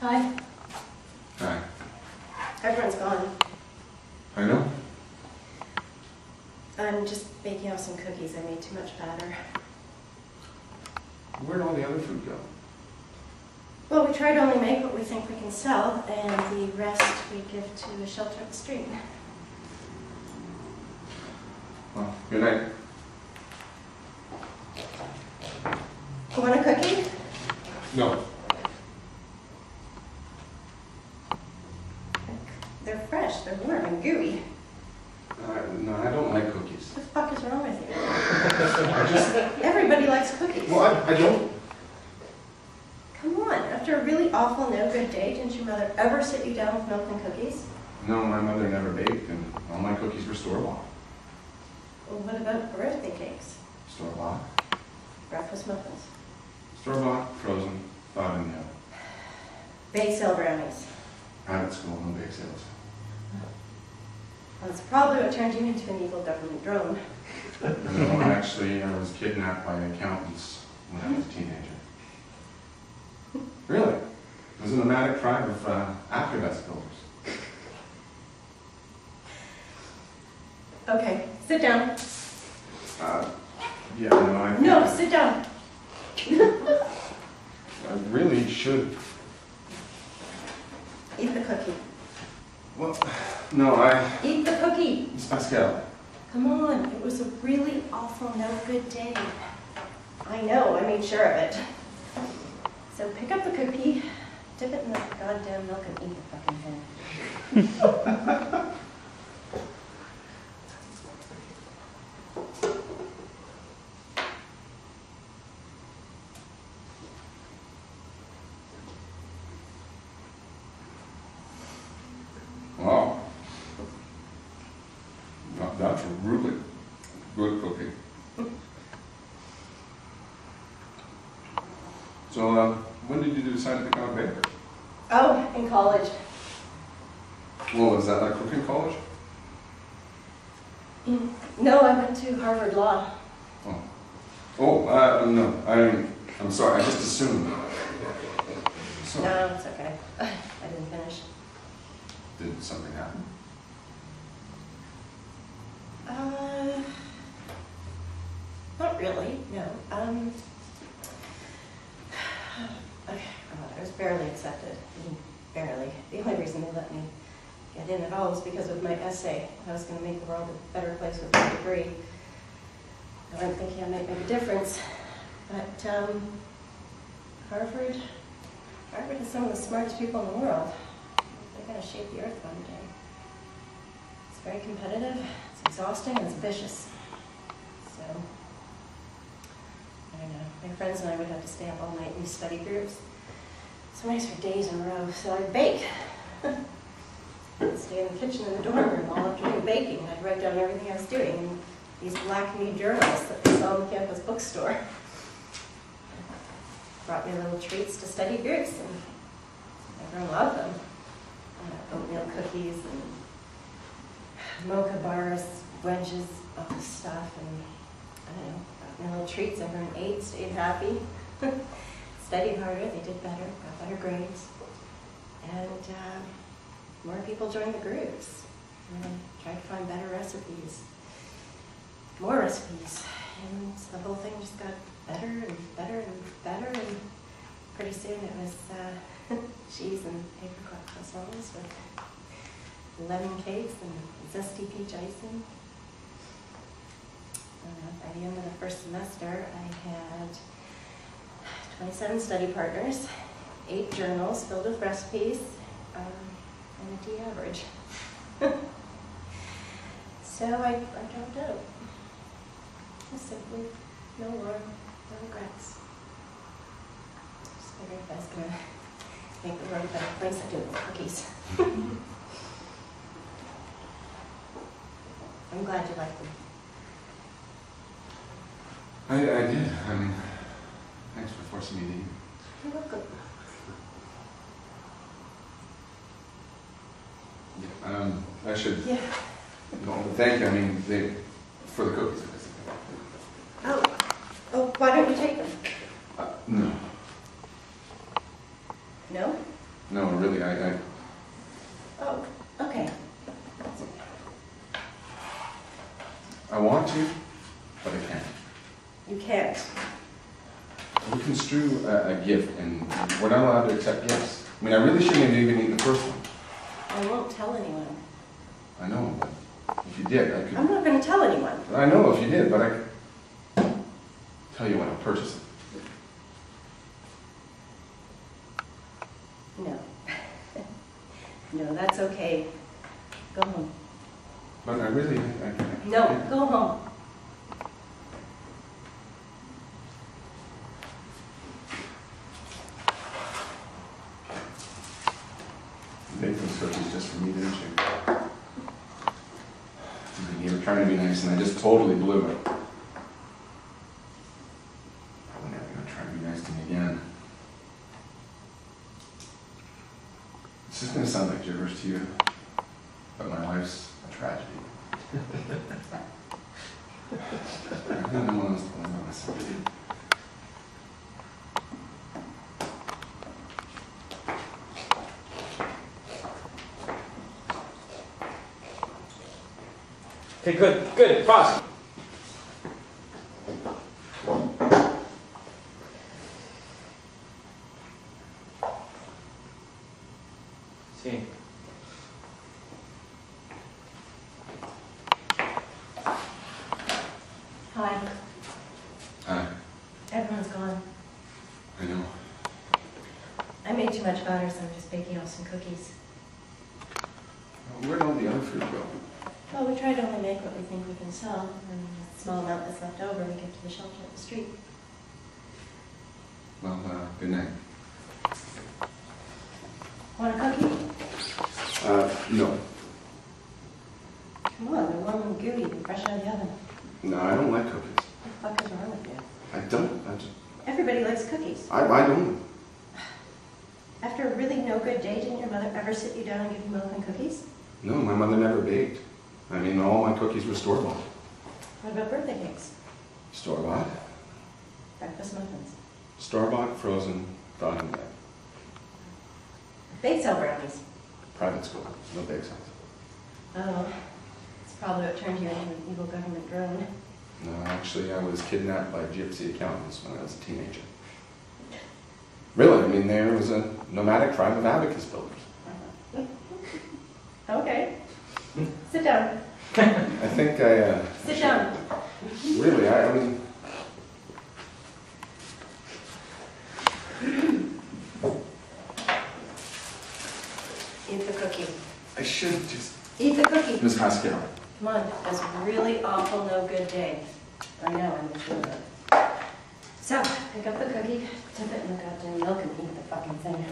Hi. Hi. Everyone's gone. I know. I'm just baking up some cookies. I made too much batter. Where'd all the other food go? Well, we try to only make what we think we can sell, and the rest we give to a shelter up the street. Well, good night. You want a cookie? No. They're fresh. They're warm and gooey. Uh, no, I don't like cookies. What the fuck is wrong with you? I just. Everybody likes cookies. Well, I, I don't. Come on. After a really awful, no good day, didn't your mother ever sit you down with milk and cookies? No, my mother never baked, and all my cookies were store bought. Well, what about birthday cakes? Store bought. Breakfast muffins? Store bought, frozen, thawed in the oven. Bake sale brownies? Private school, no bake sales. Well, that's probably what turned you into an evil government drone. No, actually, I was kidnapped by accountants when I was a teenager. Really? Was a nomadic tribe of uh, abacus builders. Okay, sit down. Uh, yeah, no, I. No, sit down. I really should. Eat the cookie. Well, no, I. Eat the cookie. It's Pascal. Come on, it was a really awful, no good day. I know, I made sure of it. So pick up the cookie, dip it in the goddamn milk, and eat the fucking thing. Wow. That's really good cookie. So, uh, when did you decide to become a? In college. Well, was that like cooking college? Mm, No, I went to Harvard Law. Oh, oh, uh, no, I'm, I'm sorry, I just assumed. So, No, it's okay. I didn't finish. did something happen? Uh, not really, no. Um, okay, I was barely accepted. Mean, Barely. The only reason they let me get in at all was because of my essay. I was going to make the world a better place with my degree. I wasn't thinking I might make a difference. But um, Harvard, Harvard is some of the smartest people in the world. They're going to shape the earth one day. It's very competitive, it's exhausting, and it's vicious. So, I don't know. My friends and I would have to stay up all night in study groups. Sometimes for days in a row. So I'd bake. I'd stay in the kitchen in the dorm room all afternoon baking. and I'd write down everything I was doing in these black knee journals that they sell in the campus bookstore. Brought me little treats to study groups, and everyone loved them. Uh, oatmeal cookies and mocha bars, wedges, all this stuff, and I don't know, me little treats. Everyone ate, stayed happy, studied harder, they did better, got better grades, and uh, more people joined the groups. And tried to find better recipes, more recipes, and the whole thing just got better and better and better, and pretty soon it was uh, cheese and apricot croissants with lemon cakes and zesty peach icing. Uh, by the end of the first semester, I had 27 study partners, eight journals filled with recipes, um, and a D average. so I, I dropped out. Simply no more, no regrets. Just figured if I was gonna make the world a better place, I'd do it cookies. I'm glad you like them. I, I did, I mean, thanks for forcing me to eat. You're welcome. Yeah, um, I should, Yeah. no, thank you, I mean, they, for the cookies. Oh, oh, why don't you take them? Uh, no, No? no. no, really, I, I, Oh, okay. I want to, but I can't. You can't. Construe a, a gift, and we're not allowed to accept gifts. I mean, I really shouldn't have even eaten the first one. I won't tell anyone. I know, but if you did, I could. I'm not gonna tell anyone. I know if you did, but I could tell you when I purchase it. No. No, that's okay. Go home. But I really, I, I No, go home. You Make those cookies just for me, didn't you? I mean, You were trying to be nice, and I just totally blew it. Probably never gonna try to be nice to me again. This is gonna sound like gibberish to you, but my life's a tragedy. I really don't want to tell about myself. Okay, good, good. Frost. See. Hi. Hi, Everyone's gone. I know. I made too much butter, so I'm just baking off some cookies. Where'd all the other food go? Well, we try to only make what we think we can sell, and the small amount that's left over, we give to the shelter at the street. Well, uh, good night. Want a cookie? Uh, no. Come on, they're warm and gooey, they're fresh out of the oven. No, I don't like cookies. What the fuck is wrong with you? I don't. I just. Everybody likes cookies. I, I don't. After a really no good day, didn't your mother ever sit you down and give you milk and cookies? No, my mother never baked. I mean, all my cookies were store bought. What about birthday cakes? Store bought. Breakfast muffins? Store bought, frozen, thawed in bag. They sell brownies. Private school, no bake sales. Oh, it's probably what turned you into an evil government drone. No, actually, I was kidnapped by gypsy accountants when I was a teenager. Really, I mean, there was a nomadic tribe of abacus builders. Okay. Sit down. I think I, uh, Sit down. really, I, I mean, Eat the cookie. I should just. Eat the cookie. Miss Haskell. Come on, that's really awful no good day. I know, I'm just doing it. So, pick up the cookie, dip it in the goddamn milk and eat the fucking thing.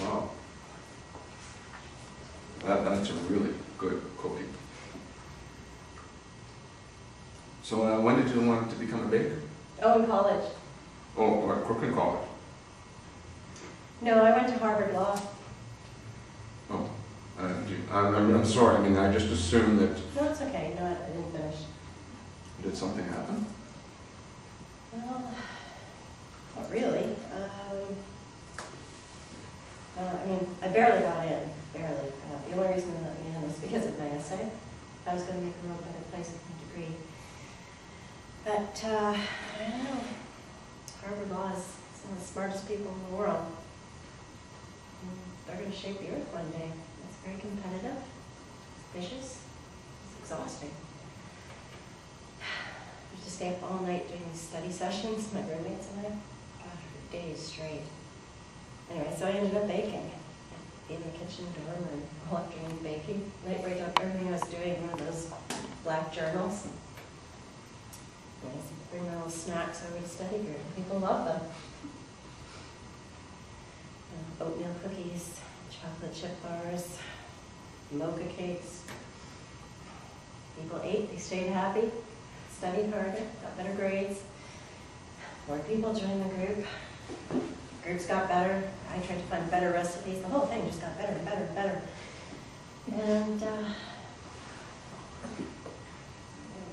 Wow. That, that's a really good cookie. So uh, when did you want to become a baker? Oh, in college. Oh, or at Crooklyn College? No, I went to Harvard Law. Oh, uh, I'm, I'm, I'm sorry, I mean, I just assumed that, No, it's okay, no, I didn't finish. did something happen? Well, not really. Um, uh, I mean, I barely got in, barely. The only reason I let me in was because of my essay. I was going to make a world better place with my degree. But uh, I don't know. Harvard Law is some of the smartest people in the world. And they're going to shape the earth one day. It's very competitive, it's vicious, it's exhausting. I used to stay up all night doing these study sessions, my roommates and I, God, for days straight. Anyway, so I ended up baking in the kitchen dorm and afternoon baking. Night right up everything I was doing, one of those black journals. And I used to bring my little snacks over to study group, people love them. Uh, Oatmeal cookies, chocolate chip bars, mocha cakes. People ate, they stayed happy, studied harder, got better grades. More people joined the group. Groups got better. I tried to find better recipes. The whole thing just got better and better and better. And uh,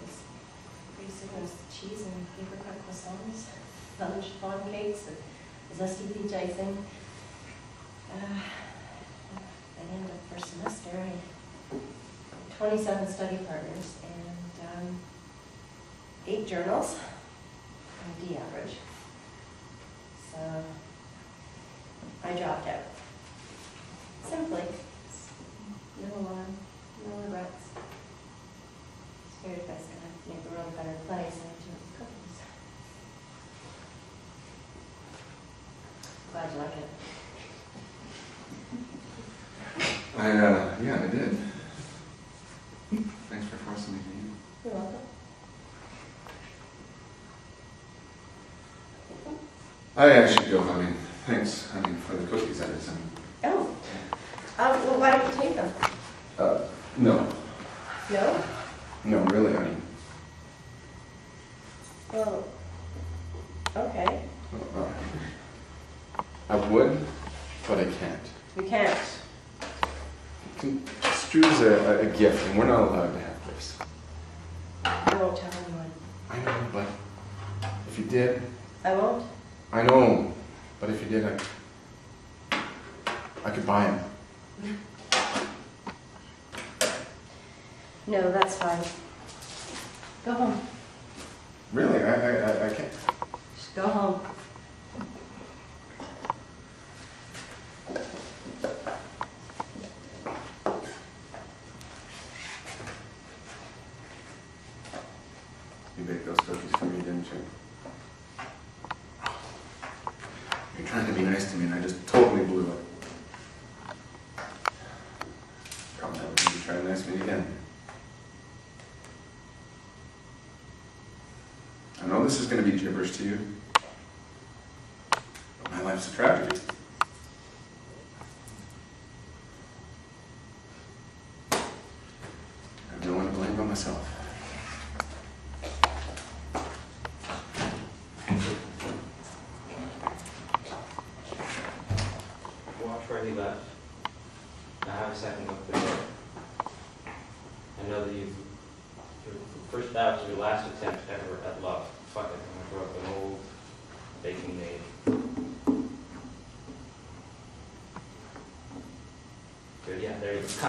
was pretty soon it was cheese and apricot croissants, fudge flan cakes, and zesty peach icing. Uh, at the end of first semester, I 27 study partners and um, eight journals, D average. I dropped out. Simply, no, uh, no regrets. It's I was gonna make the world a better place, I do cookies. Glad you like it. I, uh, yeah, I did. Thanks for forcing me to eat. You're welcome. I, should go, I mean, thanks, I mean, for the cookies, I did some. Oh, um, well, why don't you take them? Uh, no, No? no, really, I mean, Well, okay, uh, I would, but I can't. you can't. Construes a, a gift, and we're not allowed to have gifts. I won't tell anyone. I know, but if you did, I won't? I know, but if you did, I, I could buy him. No, that's fine. Go home. Really, I, I, I- I can't. Just go home. You baked those cookies for me, didn't you? You're trying to be nice to me, and I just totally blew it. Probably never again. I know this is going to be gibberish to you, but my life's a tragedy. I no one to blame but myself. Watch where he left. Now have a second look through it. I know that you've, your first, that was your last attempt ever at love.